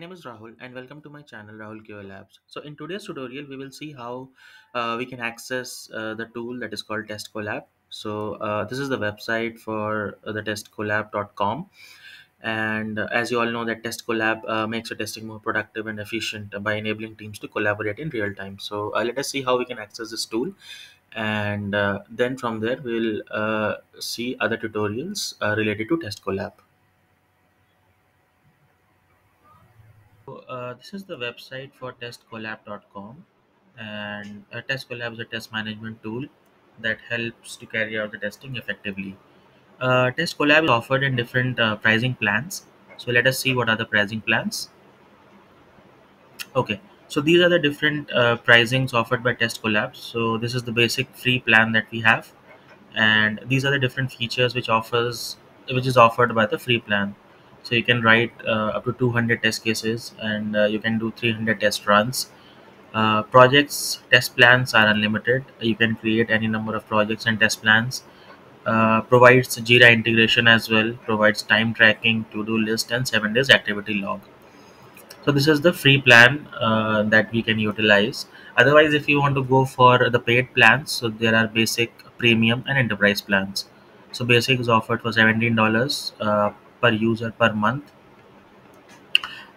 name is Rahul and welcome to my channel Rahul QA Labs. So in today's tutorial we will see how uh, we can access uh, the tool that is called Test Collab. So uh, this is the website for uh, the testcollab.com and uh, as you all know that Test Collab uh, makes your testing more productive and efficient by enabling teams to collaborate in real time. So let us see how we can access this tool and then from there we'll see other tutorials related to Test Collab. Uh, this is the website for testcollab.com and uh, test collab is a test management tool that helps to carry out the testing effectively. Uh, test collab is offered in different uh, pricing plans. So let us see what are the pricing plans. Okay so these are the different uh, pricings offered by testcollab. So this is the basic free plan that we have. And these are the different features which offers which is offered by the free plan so you can write uh, up to 200 test cases and uh, you can do 300 test runs. Uh, projects test plans are unlimited. You can create any number of projects and test plans. Uh, provides jira integration as well provides time tracking to-do list and seven days activity log. So this is the free plan uh, that we can utilize. Otherwise if you want to go for the paid plans so there are basic premium and enterprise plans. So basic is offered for $17 uh, per user per month.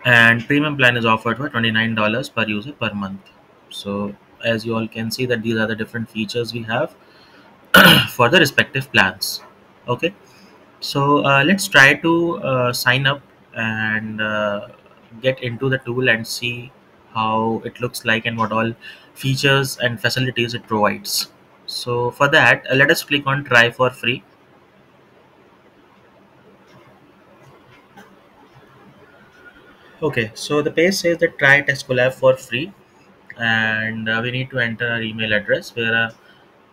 And premium plan is offered for $29 per user per month. So as you all can see that these are the different features we have for the respective plans. Okay? So uh, let's try to uh, sign up and uh, get into the tool and see how it looks like and what all features and facilities it provides. So for that uh, let us click on try for free okay so the page says that try test collab for free and uh, we need to enter our email address where a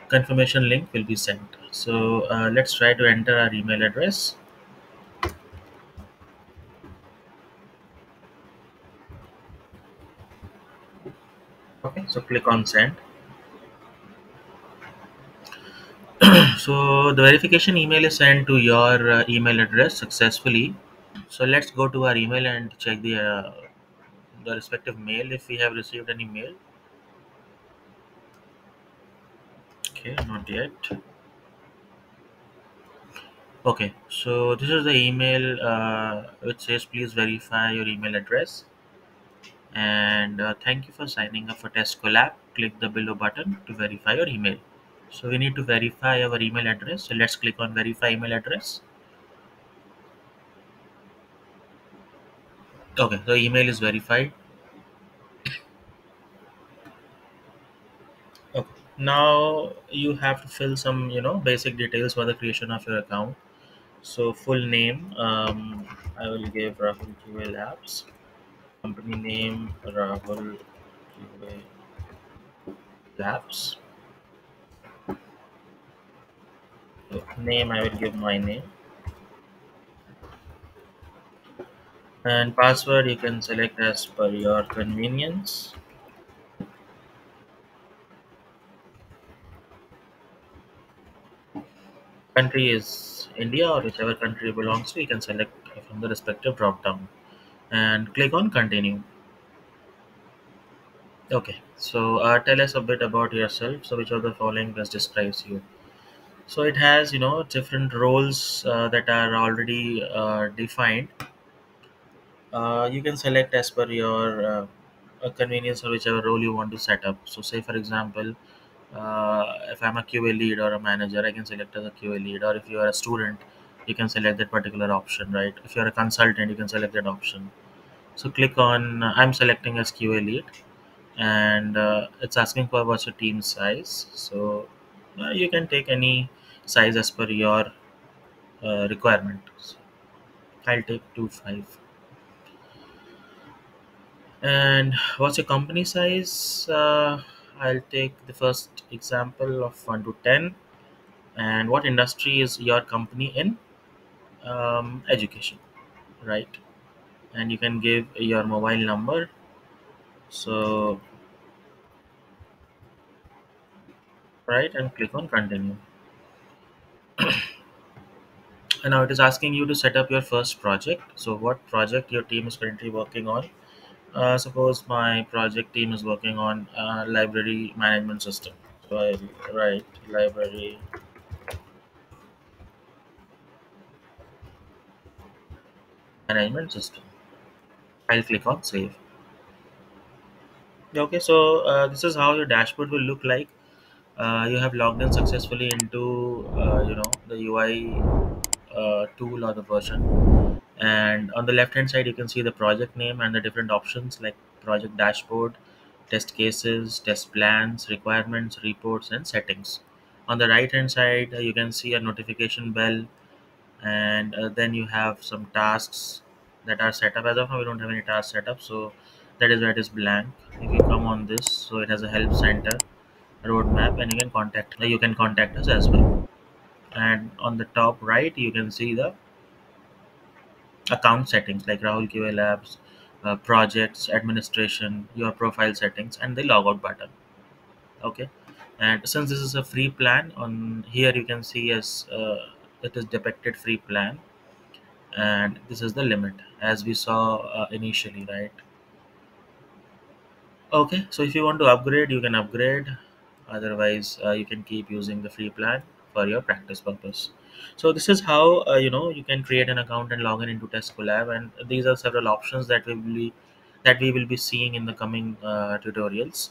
confirmation link will be sent. So uh, let's try to enter our email address. Okay so click on send. So the verification email is sent to your uh, email address successfully so let's go to our email and check the uh, the respective mail if we have received any mail. Okay not yet. Okay so this is the email uh, which says please verify your email address. And uh, thank you for signing up for test collab. Click the below button to verify your email. So we need to verify our email address. So let's click on verify email address okay the email is verified. Okay. Now you have to fill some you know basic details for the creation of your account. So full name um, i will give rahul qa labs company name rahul qa labs So, name i will give my name and password you can select as per your convenience. Country is india or whichever country belongs to you can select from the respective drop down. And click on continue. Okay so uh, tell us a bit about yourself. So which of the following best describes you? So it has you know different roles uh, that are already uh, defined uh, you can select as per your uh, uh, convenience or whichever role you want to set up. So say for example uh, if i'm a qa lead or a manager i can select as a qa lead. Or if you are a student you can select that particular option right? If you're a consultant you can select that option. So click on i'm selecting as qa lead. And uh, it's asking for what's your team size. So uh, you can take any size as per your uh, requirement. I'll take 2 5 and what's your company size? Uh, i'll take the first example of 1 to 10 and what industry is your company in? Um, education right? And you can give your mobile number. So right and click on continue. And now it is asking you to set up your first project. So what project your team is currently working on Uh, suppose my project team is working on a library management system. So I'll write library management system. I'll click on save. Okay, so uh, this is how your dashboard will look like. Uh, you have logged in successfully into uh, you know the UI uh, tool or the version, and on the left hand side you can see the project name and the different options like project dashboard, test cases, test plans, requirements, reports, and settings. On the right hand side you can see a notification bell and uh, then you have some tasks that are set up. As of now we don't have any tasks set up so that is why it is blank. If you come on this so it has a help center roadmap and you can contact you can contact us as well. And on the top right you can see the account settings like rahul qa labs uh, projects administration your profile settings and the logout button okay? And since this is a free plan on here you can see as uh, it is depicted free plan and this is the limit as we saw uh, initially right? Okay so if you want to upgrade you can upgrade. Otherwise uh, you can keep using the free plan for your practice purpose so this is how uh, you know you can create an account and log in into test collab and these are several options that we will be that we will be seeing in the coming uh, tutorials